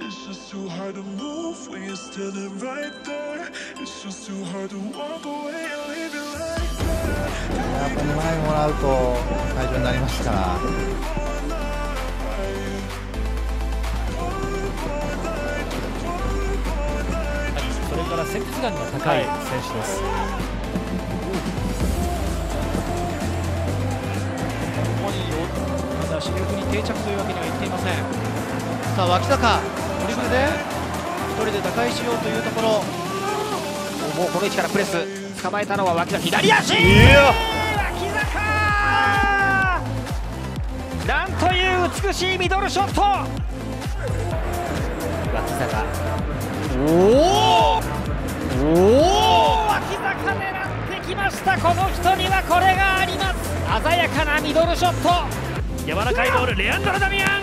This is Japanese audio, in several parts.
It's just too hard to move when you're standing right there. It's just too hard to walk away and leave it like that. やっぱり前もらうと退場になりますからそれから戦術眼が高い選手です、共にまだ主力に定着というわけにはいっていませんさあ脇坂ドリブルで一人で打開しようというところ。もうこの位置からプレス。捕まえたのは脇坂左足！脇坂！なんという美しいミドルショット！脇坂。おおおお脇坂狙ってきました。この人にはこれがあります。鮮やかなミドルショット。柔らかいボールレアンドロ・ダミアン。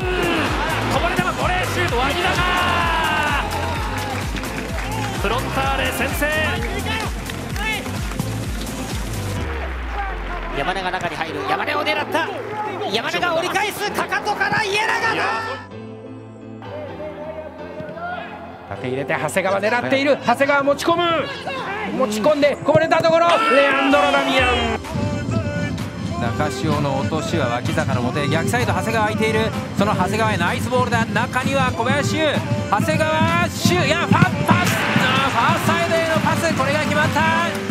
こぼれ球ボレーシュート脇坂フロンターレ先制。山根が中に入る。山根を狙った。山根が折り返す。かかとから家長だ縦入れて長谷川狙っている。長谷川持ち込む。持ち込んでこぼれたところ。レアンドロ・ダミアン。中潮の落としは脇坂のもとへ。逆サイド長谷川空いている。その長谷川へ。ナイスボールだ。中には小林優。長谷川シュいやファンパスファーサイドへのパス。これが決まった。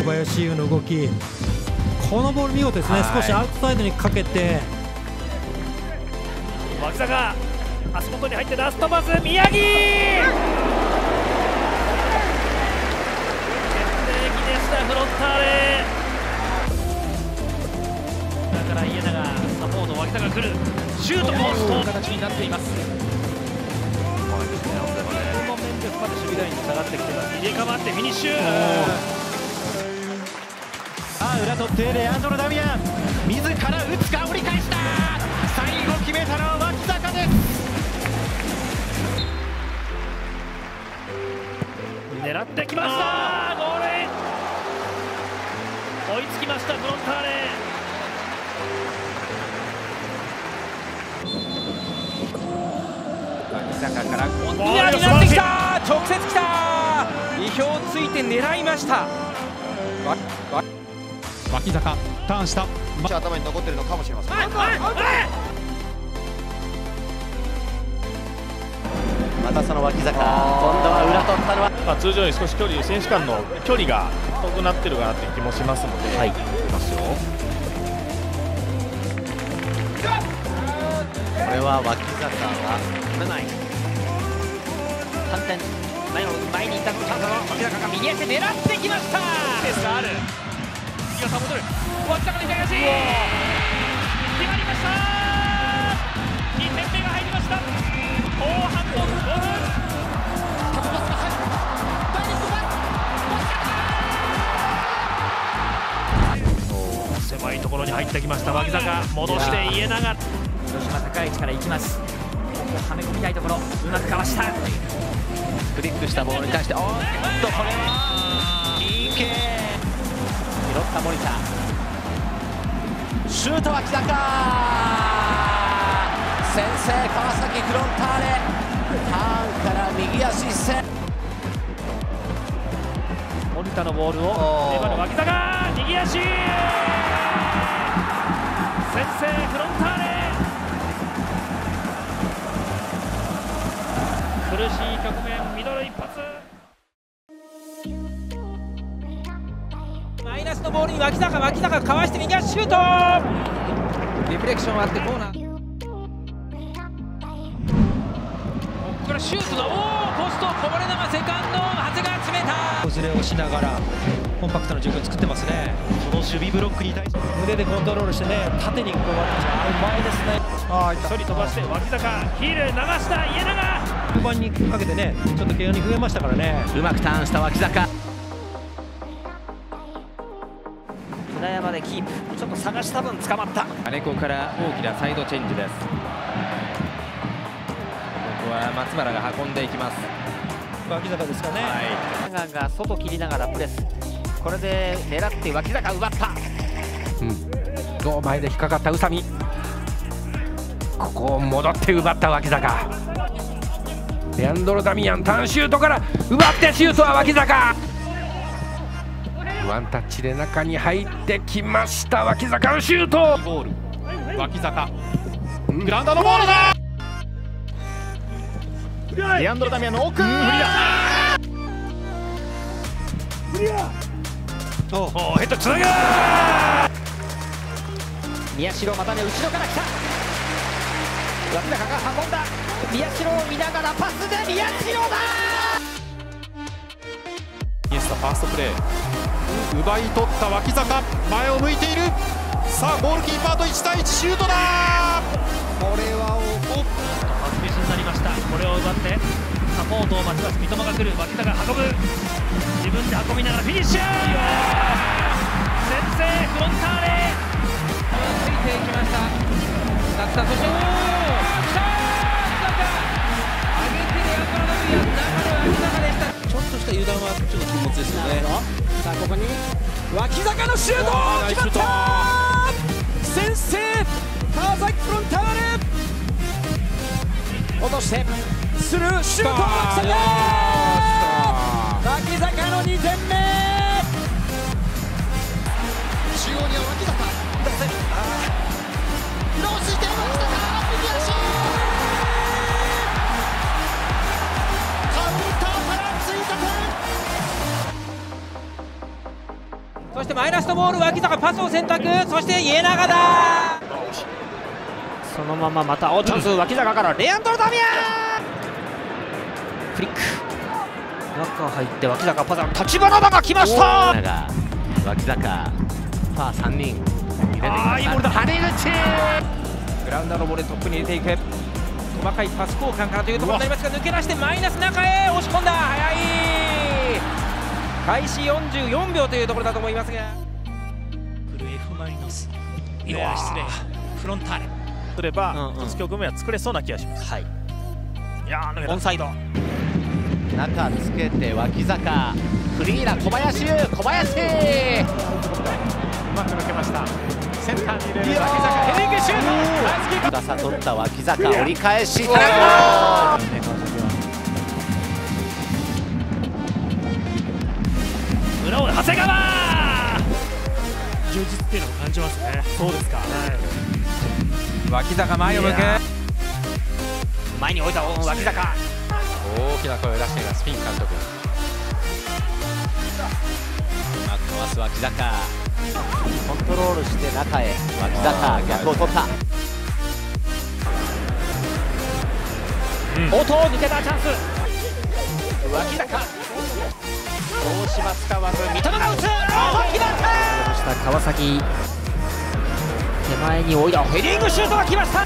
小林優の動き。このボール見事ですね、はい。少しアウトサイドにかけて。脇坂足元に入ってラストパス宮城脇坂来る。シュートポスト形になっています。この面でまで守備ラインに下がってきてます。入れ替わってフィニッシュ。さあ裏取ってレアンドロ・ダミアン。自ら打つか折り返した。最後決めたのは脇坂です。狙ってきました。ゴール追いつきましたフロンターレ脇坂から。今度はになってきた。直接きた。意表をついて狙いました。脇坂ターンした。頭に残ってるのかもしれません。またその脇坂今度は裏取ったのは。まあ、通常より少し距離選手間の距離が遠くなってるかなっていう気もしますので、はい、ますよ。これは脇坂は取れない反転前を前にいたチャンスの脇坂が右足狙ってきました。ペースがある。次がサボトル。脇坂の左足決まりました。2点目が入りました。後半の5分狭いところに入ってきました。脇坂。戻して家長。広島高い位置から行きますはめ込みたいところ。うまくかわしたフリックしたボールに対して。おーっとこれは PK 拾った森田。シュート脇坂先制川崎フロンターレ。ターンから右足一閃。森田のボールを粘る脇坂。右足。先制フロンターレ局面ミドル一発。マイナスのボールに脇坂脇坂かわして右足シュート。リフレクションあってコーナー。ここからシュートだ。おおポストこぼれ球セカンド長谷川詰めた。ずれをしながらコンパクトな状況を作ってますね。この守備ブロックに対して腕でコントロールしてね縦にこう割ってあうまいですね。ああ処理飛ばして脇坂ヒール流した家盤にかけてねちょっと怪我に増えましたからね。うまくターンした脇坂。船山でキープ。ちょっと探した分捕まった。金子から大きなサイドチェンジです。ここは松原が運んでいきます。脇坂ですかね、長が外切りながらプレス。これで狙って脇坂奪った。胴前で引っかかった宇佐美。ここを戻って奪った脇坂レアンドロ・ダミアンターンシュートから奪ってシュートは脇坂。ワンタッチで中に入ってきました脇坂のシュート。ゴール脇坂。グラウンドのボールだ。レアンドロ・ダミアンの奥、うん、フリだ。おおヘッドつなぐ。宮代またね後ろから来た脇坂が運んだ。宮代を見ながらパスで宮代だ。イエスタファーストプレー。奪い取った脇坂。前を向いている。さあゴールキーパーと1対1シュートだ。これはおパスミスになりました。これを奪ってサポートを待ちます三笘が来る。脇坂運ぶ。自分で運びながらフィニッシュ。先制フロンターレ。ついていきました落下そしておお来た上げてレアンドロ・ダミアン中では脇坂でした。ちょっとした油断はちょっと禁物ですよね。さあここに脇坂のシュート。決まった先制。川崎フロンターレ。落としてする。シュート脇坂マイナスのボール脇坂パスを選択。そして家長だ。そのまままたおチャンス脇坂からレアンドロ・ダミアン。フリック。中入って脇坂パス立花田が来ました。脇坂ファー3人。あーいいボールだ。谷口。グラウンダーのボールでトップに入れていく。細かいパス交換からというところになりますが抜け出してマイナス中へ押し込んだ。早い開始44秒というところだと思いますが。フル F マリノス。いや失礼フロンターレ。すればうん。うん一つ局面は作れそうな気がします。はい。いやーオンサイド。中つけて脇坂。フリーラ小林。優小林。うまく抜けました。センターに入れる。脇坂。ヘディングシュート。ナイスキック。深さ取った脇坂。折り返し。田中裏を長谷川！充実っていうのを感じますね。そうですか、脇坂前を向く前に置いた脇坂大きな声を出していますフィン監督。うまくかわす脇坂。コントロールして中へ。脇坂逆を取った。音を抜けたチャンス。脇坂大島使わず三笘が打つ。決まったした川崎手前に置いだヘディングシュートが来ました。さ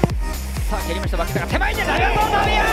あ蹴りました。脇田が手前にライアンドダミアン